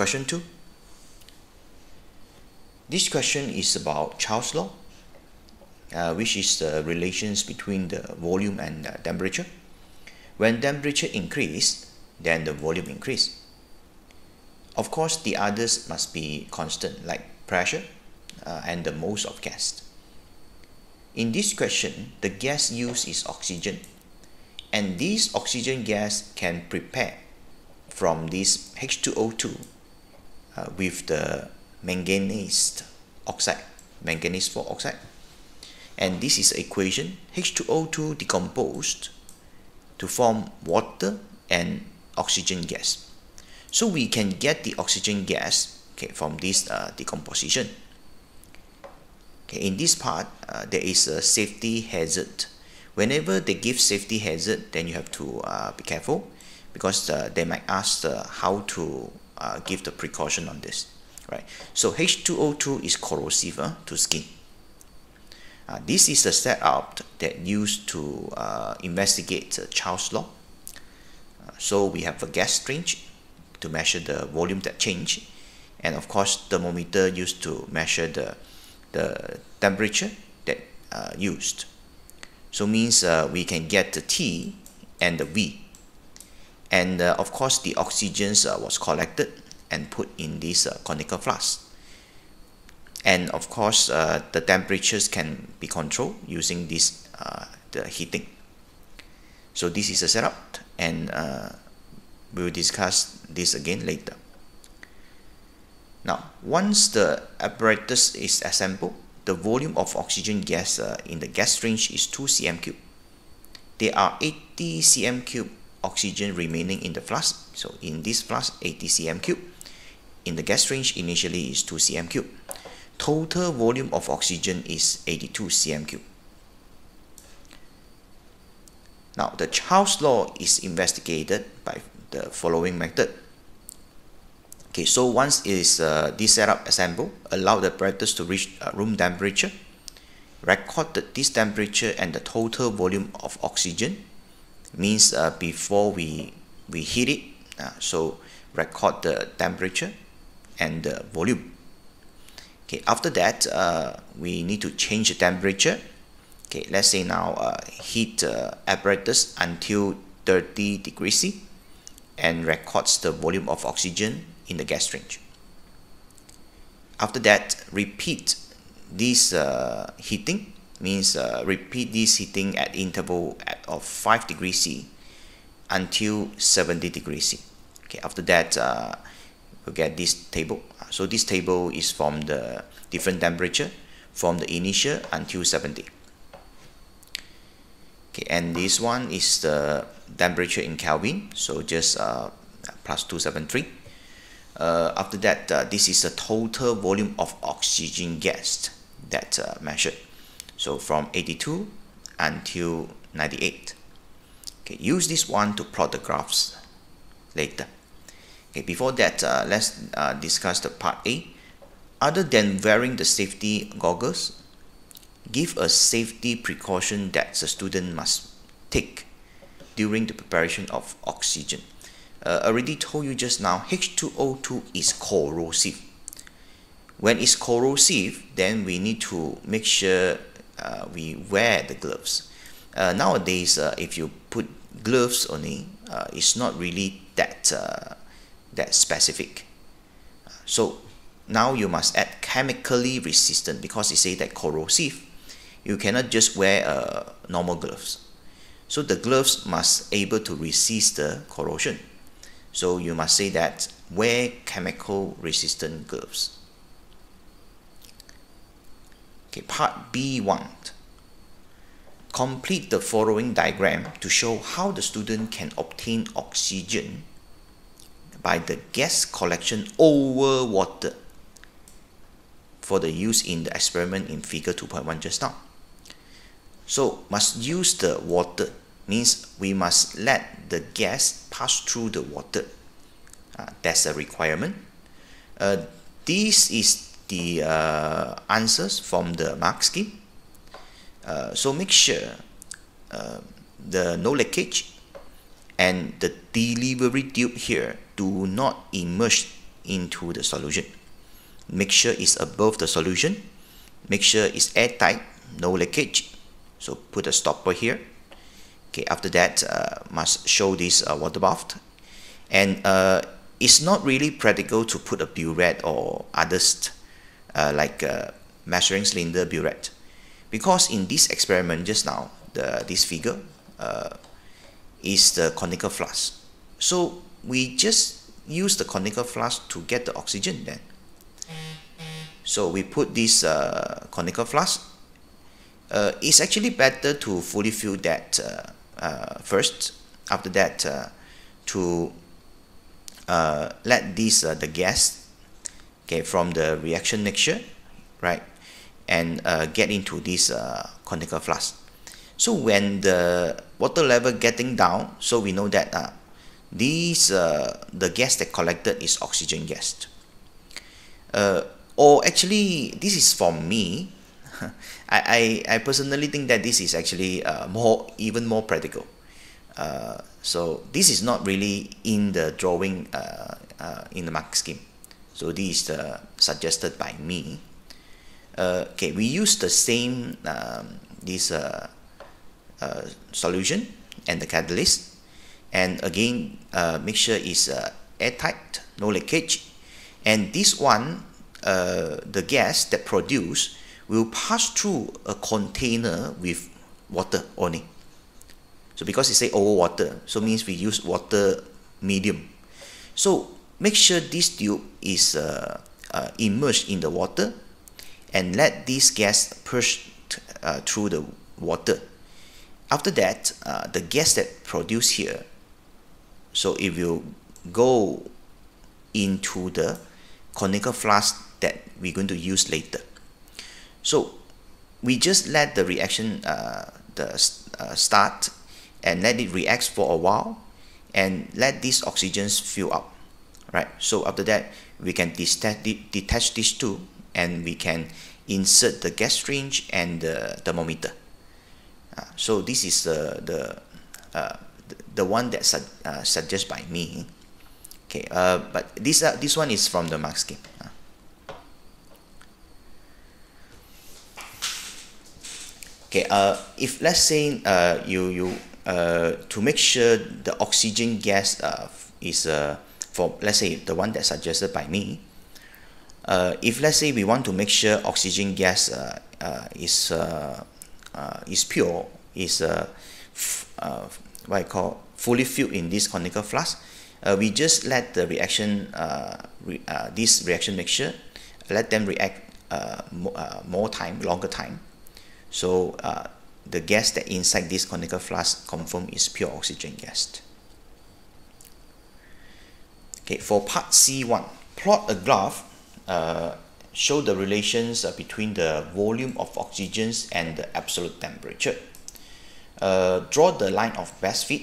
Question 2. This question is about Charles' law, uh, which is the relations between the volume and uh, temperature. When temperature increase, then the volume increase. Of course, the others must be constant, like pressure uh, and the moles of gas. In this question, the gas used is oxygen, and this oxygen gas can prepare from this H2O2 uh, with the manganese oxide, manganese 4 oxide. And this is equation H2O2 decomposed to form water and oxygen gas. So we can get the oxygen gas okay, from this uh, decomposition. Okay, in this part, uh, there is a safety hazard. Whenever they give safety hazard, then you have to uh, be careful because uh, they might ask uh, how to uh, give the precaution on this right? So H2O2 is corrosive uh, to skin. Uh, this is a setup that used to uh, investigate uh, Charles law. So we have a gas syringe to measure the volume that change and of course thermometer used to measure the the temperature that used. So means we can get the T and the V and uh, of course the oxygens uh, was collected and put in this uh, conical flask. And of course uh, the temperatures can be controlled using this uh, the heating. So this is a setup and uh, we will discuss this again later. Now once the apparatus is assembled the volume of oxygen gas in the gas syringe is 2 cm cube. There are 80 cm cube oxygen remaining in the flask. So in this flask, 80 cm cube. In the gas syringe, initially is 2 cm cube. Total volume of oxygen is 82 cm cube. Now, the Charles law is investigated by the following method. Okay, so once is uh, this setup assembled, allow the apparatus to reach uh, room temperature, record the this temperature and the total volume of oxygen means uh, before we we heat it uh, so record the temperature and the volume. Okay after that uh, we need to change the temperature. Okay let's say now uh, heat uh, apparatus until 30 degrees C and records the volume of oxygen in the gas syringe. After that repeat this uh, heating means uh, repeat this heating at interval at, of 5 degrees C until 70 degrees C. Okay, after that, uh, we'll get this table. So this table is from the different temperature from the initial until 70. Okay, and this one is the temperature in Kelvin, so just uh, plus 273. Uh, after that, uh, this is the total volume of oxygen gas that uh, measured. So from 82 until 98. Okay, use this one to plot the graphs later. Okay, before that, uh, let's uh, discuss the part A. Other than wearing the safety goggles, give a safety precaution that the student must take during the preparation of oxygen. Uh, already told you just now, H2O2 is corrosive. When it's corrosive, then we need to make sure uh, we wear the gloves. Uh, nowadays, uh, if you put gloves only, uh, it's not really that uh, that specific. So now you must add chemically resistant because it say that corrosive. You cannot just wear uh, normal gloves. So the gloves must able to resist the corrosion. So you must say that wear chemical resistant gloves. Okay, part B1. Complete the following diagram to show how the student can obtain oxygen by the gas collection over water for the use in the experiment in figure 2.1 just now. So must use the water means we must let the gas pass through the water. Uh, that's a requirement. Uh, this is the uh, answers from the mark scheme. Uh, so make sure uh, the no leakage and the delivery tube here do not immerse into the solution. Make sure it's above the solution. Make sure it's airtight, no leakage. So put a stopper here. Okay, after that, uh, must show this uh, water bath. And uh, it's not really practical to put a burette or others uh, like uh, measuring cylinder burette. Because in this experiment just now, the, this figure uh, is the conical flask. So we just use the conical flask to get the oxygen then. So we put this uh, conical flask. Uh, it's actually better to fully fill that uh, uh first. After that, to let this the gas okay from the reaction mixture, right, and get into this conical flask. So when the water level getting down, so we know that uh, these uh, the gas that collected is oxygen gas. Uh, or actually, this is for me. I, I, I personally think that this is actually uh, more even more practical. Uh, so this is not really in the drawing uh, uh, in the mark scheme. So this is uh, suggested by me. Uh, okay, we use the same um, this uh, uh, solution and the catalyst. And again uh, make sure is uh, airtight no leakage. And this one the gas that produce will pass through a container with water only so because it say over water so means we use water medium. So make sure this tube is uh, uh, immersed in the water and let this gas push through the water after that, uh, the gas that produced here, so it will go into the conical flask that we're going to use later. So we just let the reaction uh, the uh, start and let it react for a while and let these oxygens fill up right so after that we can detach these two and we can insert the gas syringe and the thermometer uh, so this is the the uh, the one that su uh, suggested by me. Okay, uh, but this uh, this one is from the mark scheme. Uh. Okay, uh, if let's say uh, you you uh, to make sure the oxygen gas uh, is uh, for let's say the one that suggested by me. Uh, if let's say we want to make sure oxygen gas uh, uh, is uh, uh, is pure is uh, what I call fully filled in this conical flask. We just let the reaction, re this reaction mixture, let them react mo more time, longer time. So the gas that inside this conical flask confirm is pure oxygen gas. Okay, for part C1, plot a graph uh, show the relations uh, between the volume of oxygens and the absolute temperature. Uh, draw the line of best fit.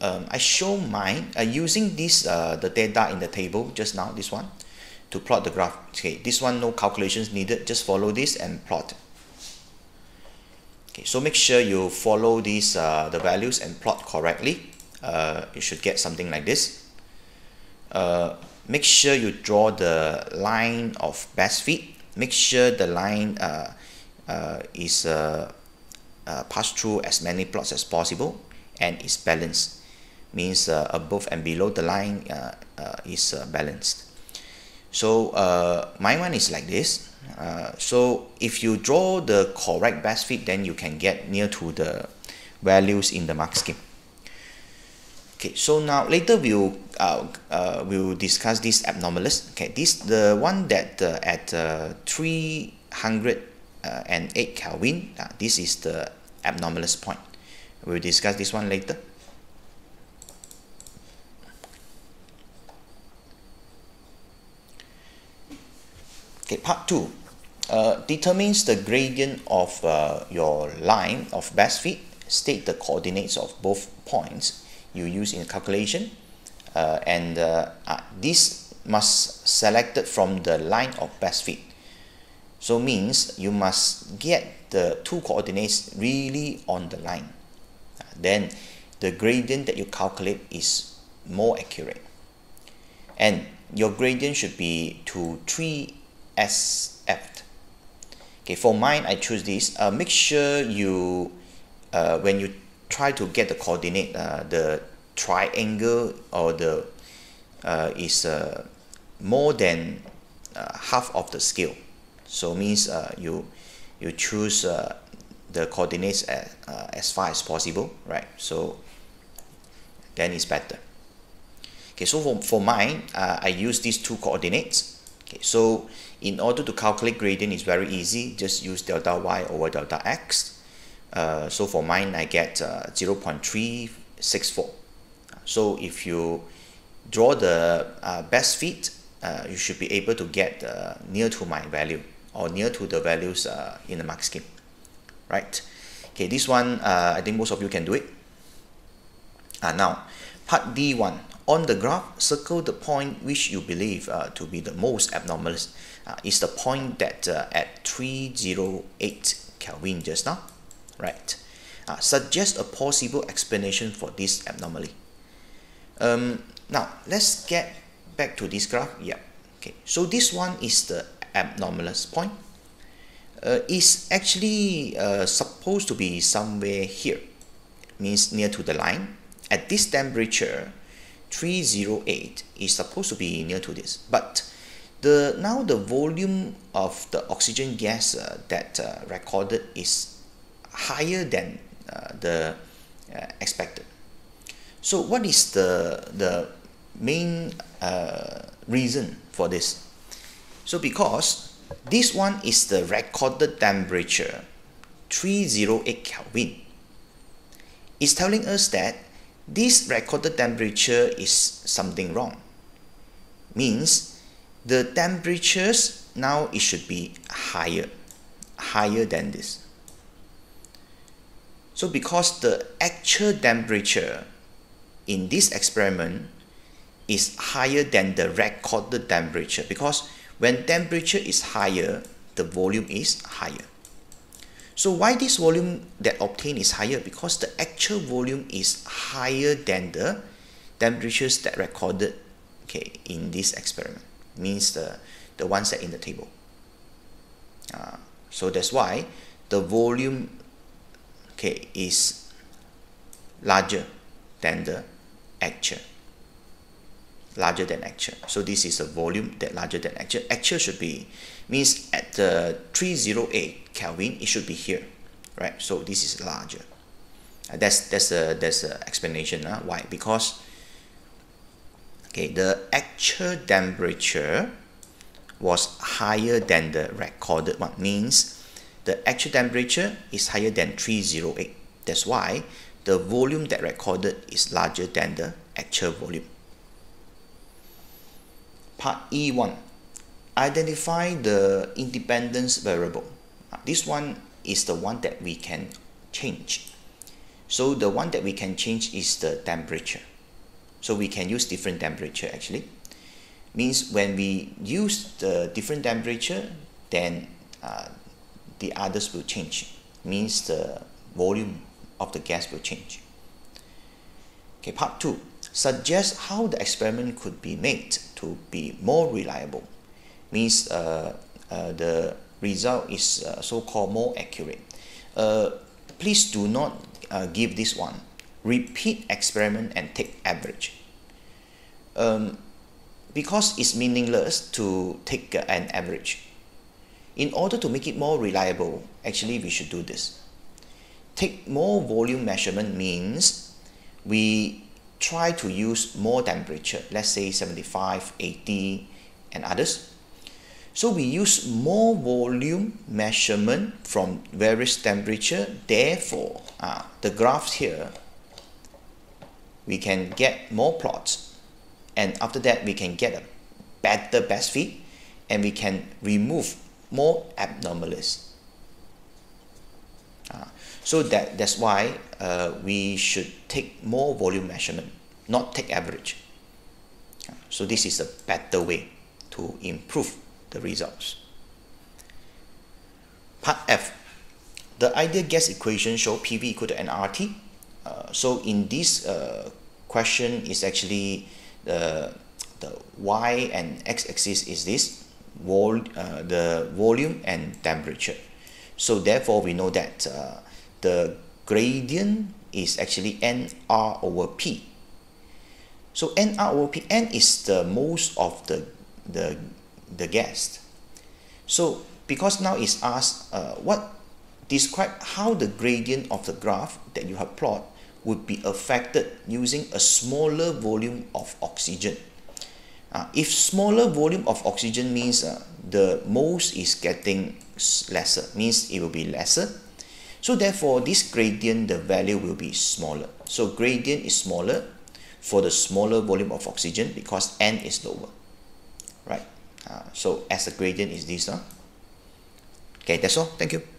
Um, I show mine uh, using this uh, the data in the table just now, this one, to plot the graph. Okay, this one no calculations needed, just follow this and plot. Okay, so make sure you follow these uh, the values and plot correctly. You should get something like this. Uh, make sure you draw the line of best fit. Make sure the line uh, uh, is uh, uh pass through as many plots as possible and is balanced. Means uh, above and below the line uh, is balanced. So my one is like this. So if you draw the correct best fit then you can get near to the values in the mark scheme Okay, so now later we'll uh, uh, we'll discuss this abnormalus. Okay, this the one that uh, at uh, 308 uh, Kelvin. Uh, this is the abnormalus point. We'll discuss this one later. Okay, part two uh, determines the gradient of uh, your line of best fit. State the coordinates of both points you use in calculation uh, and uh, uh, this must selected from the line of best fit so means you must get the two coordinates really on the line then the gradient that you calculate is more accurate and your gradient should be to 3SF. Okay, for mine, I choose this. Uh, make sure you, uh, when you try to get the coordinate, uh, the triangle or the uh, is uh, more than uh, half of the scale. So means uh, you you choose uh, the coordinates as, as far as possible, right? So then it's better. Okay, so for, for mine, I use these two coordinates. Okay, so in order to calculate gradient, is very easy. Just use delta y over delta x. Uh, so for mine, I get uh, 0.364. So if you draw the uh, best fit, uh, you should be able to get uh, near to my value or near to the values in the mark scheme, right? Okay, this one, I think most of you can do it. Uh, now, part D1. On the graph, circle the point which you believe uh, to be the most abnormalist. Uh, is the point that uh, at 308 Kelvin just now, right? Uh, suggest a possible explanation for this abnormality. Um, now, let's get back to this graph. Yeah, okay. So this one is the abnormalist point. Uh, is actually uh, supposed to be somewhere here, means near to the line. At this temperature, 308 is supposed to be near to this, but the now the volume of the oxygen gas uh, that uh, recorded is higher than uh, the uh, expected. So what is the the main uh, reason for this? So because this one is the recorded temperature 308 Kelvin. It's telling us that this recorded temperature is something wrong. Means the temperatures now it should be higher, higher than this. So because the actual temperature in this experiment is higher than the recorded temperature because when temperature is higher, the volume is higher. So why this volume that obtained is higher? Because the actual volume is higher than the temperatures that recorded okay, in this experiment. Means the, the ones that in the table. Uh, so that's why the volume okay, is larger than the actual larger than actual. So this is a volume that larger than actual. Actual should be, means at the 308 Kelvin, it should be here, right? So this is larger. Uh, that's that's a that's a explanation. Uh, why? Because okay, the actual temperature was higher than the recorded one. Means the actual temperature is higher than 308. That's why the volume that recorded is larger than the actual volume. Part E1 Identify the independence variable. This one is the one that we can change. So the one that we can change is the temperature. So we can use different temperature actually. Means when we use the different temperature, then uh, the others will change. Means the volume of the gas will change. Okay, part 2 suggest how the experiment could be made to be more reliable. Means uh, uh, the result is uh, so-called more accurate. Uh, please do not uh, give this one. Repeat experiment and take average. Um, because it's meaningless to take an average. In order to make it more reliable, actually we should do this. Take more volume measurement means we try to use more temperature, let's say 75, 80, and others. So we use more volume measurement from various temperature. Therefore, uh, the graphs here, we can get more plots. And after that, we can get a better best fit and we can remove more abnormalities. Uh, so that, that's why uh, we should take more volume measurement, not take average. Uh, so this is a better way to improve the results. Part F. The ideal gas equation show PV equal to nRT. Uh, so in this uh, question is actually the the y and x-axis is this vol uh, the volume and temperature. So therefore we know that uh, the gradient is actually nr over p. So nr over p n is the moles of the the the gas. So because now it's asked uh, what describe how the gradient of the graph that you have plot would be affected using a smaller volume of oxygen uh, if smaller volume of oxygen means uh, the moles is getting lesser means it will be lesser. So therefore this gradient the value will be smaller. So gradient is smaller for the smaller volume of oxygen because n is lower right? Uh, so as the gradient is this uh. okay that's all. Thank you